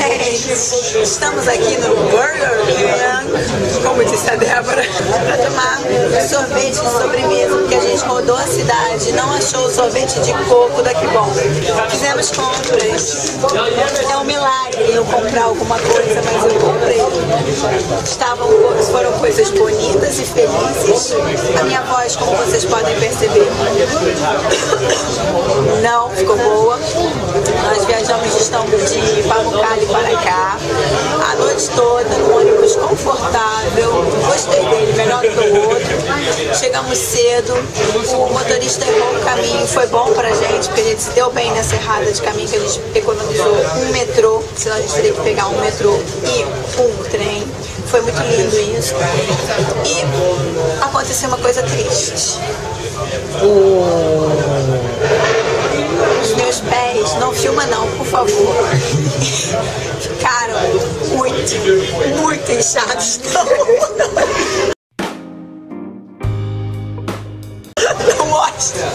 Estamos aqui no Burger King, como disse a Débora, para tomar sorvete de sobremesa, porque a gente rodou a cidade, não achou o sorvete de coco daqui bom. Fizemos compras. É um milagre eu comprar alguma coisa, mas eu comprei. Estavam, foram coisas bonitas e felizes. A minha voz, como vocês podem perceber, não ficou boa. Nós viajamos de Pamucali para cá, a noite toda, no ônibus confortável, gostei dele, melhor do que o outro. Chegamos cedo, o motorista errou o caminho, foi bom pra gente, porque a gente se deu bem nessa errada de caminho, que a gente economizou um metrô, senão a gente teria que pegar um metrô e um trem. Foi muito lindo isso. E aconteceu uma coisa triste. Pés, não filma não, por favor. Ficaram muito, muito inchados. Não, não. Não mostra.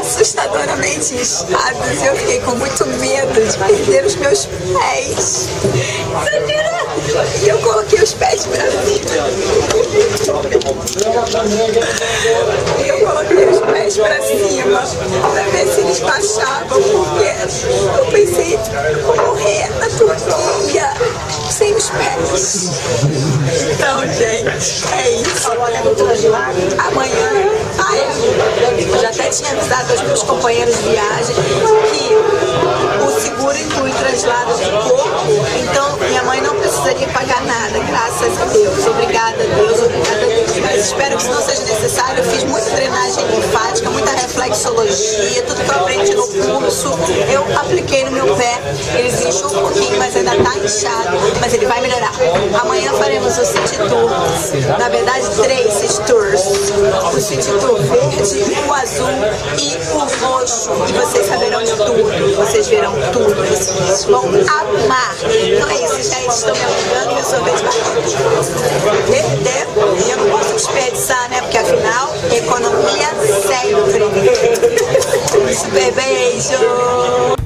Assustadoramente inchados. Eu fiquei com muito medo de perder os meus pés. E eu coloquei os pés pra cima. Pés pra cima pra ver se eles baixavam, porque eu pensei em morrer na Turquia sem os pés. Então, gente, é isso. Amanhã, ah, é. eu já até tinha avisado aos meus companheiros de viagem que o seguro inclui traslado de corpo, então minha mãe não precisaria pagar nada, graças a Deus. Obrigada Deus, obrigada a Deus. Mas espero que isso não seja necessário. Eu fiz muita drenagem linfática, muita reflexologia, tudo que eu aprendi no curso. Eu apliquei no meu pé, ele inchou um pouquinho, mas ainda está inchado, mas ele vai melhorar. Amanhã faremos o City Tour, na verdade três City Tours. O City Tour verde, o azul e o roxo. E vocês saberão de tudo, vocês verão tudo. Vocês vão amar. Então é isso, gente. Estou me alongando, meu sorvete vai Bebé y yo.